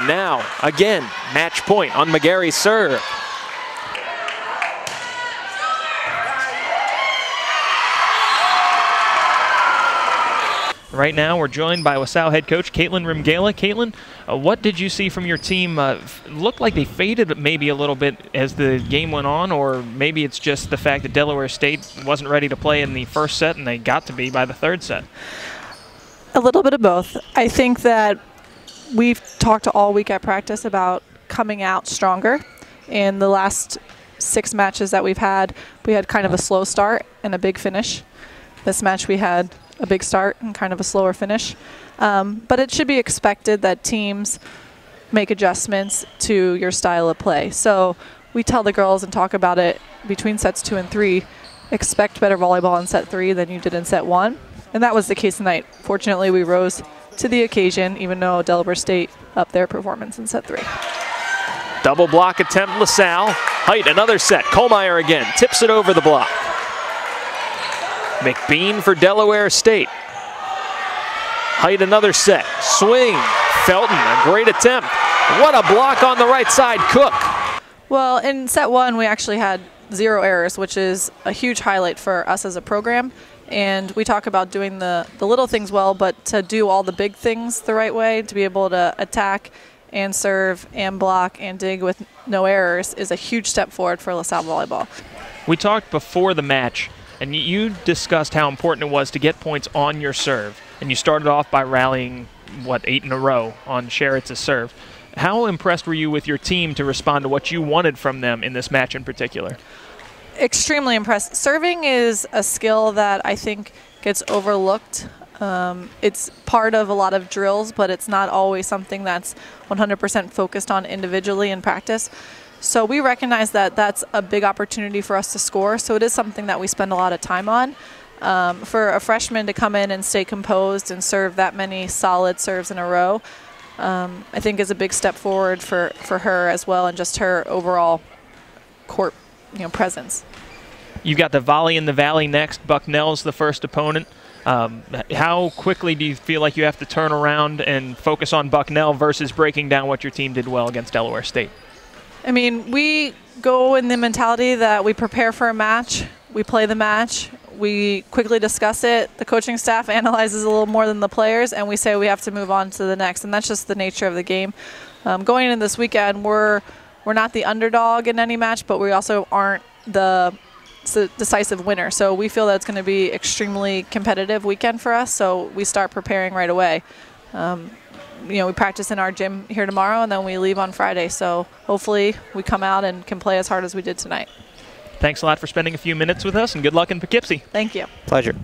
And now, again, match point on McGarry's serve. Right now, we're joined by LaSalle head coach Caitlin Rimgala. Caitlin, uh, what did you see from your team? Uh, looked like they faded maybe a little bit as the game went on, or maybe it's just the fact that Delaware State wasn't ready to play in the first set and they got to be by the third set. A little bit of both. I think that we've talked all week at practice about coming out stronger. In the last six matches that we've had, we had kind of a slow start and a big finish. This match we had a big start and kind of a slower finish. Um, but it should be expected that teams make adjustments to your style of play. So we tell the girls and talk about it between sets two and three. Expect better volleyball in set three than you did in set one. And that was the case tonight. Fortunately, we rose to the occasion, even though Delaware State upped their performance in set three. Double block attempt, LaSalle. Height, another set. Kohlmeyer again, tips it over the block. McBean for Delaware State. Height another set. Swing. Felton, a great attempt. What a block on the right side, Cook. Well, in set one, we actually had zero errors, which is a huge highlight for us as a program. And we talk about doing the, the little things well, but to do all the big things the right way, to be able to attack and serve and block and dig with no errors is a huge step forward for LaSalle volleyball. We talked before the match and you discussed how important it was to get points on your serve. And you started off by rallying, what, eight in a row on Sheritz's serve. How impressed were you with your team to respond to what you wanted from them in this match in particular? Extremely impressed. Serving is a skill that I think gets overlooked. Um, it's part of a lot of drills, but it's not always something that's 100% focused on individually in practice. So we recognize that that's a big opportunity for us to score. So it is something that we spend a lot of time on. Um, for a freshman to come in and stay composed and serve that many solid serves in a row, um, I think is a big step forward for, for her as well and just her overall court you know, presence. You've got the volley in the valley next. Bucknell's the first opponent. Um, how quickly do you feel like you have to turn around and focus on Bucknell versus breaking down what your team did well against Delaware State? I mean, we go in the mentality that we prepare for a match, we play the match, we quickly discuss it. The coaching staff analyzes a little more than the players, and we say we have to move on to the next. And that's just the nature of the game. Um, going in this weekend, we're we're not the underdog in any match, but we also aren't the decisive winner. So we feel that it's going to be extremely competitive weekend for us. So we start preparing right away. Um, you know, we practice in our gym here tomorrow and then we leave on Friday. So hopefully we come out and can play as hard as we did tonight. Thanks a lot for spending a few minutes with us and good luck in Poughkeepsie. Thank you. Pleasure.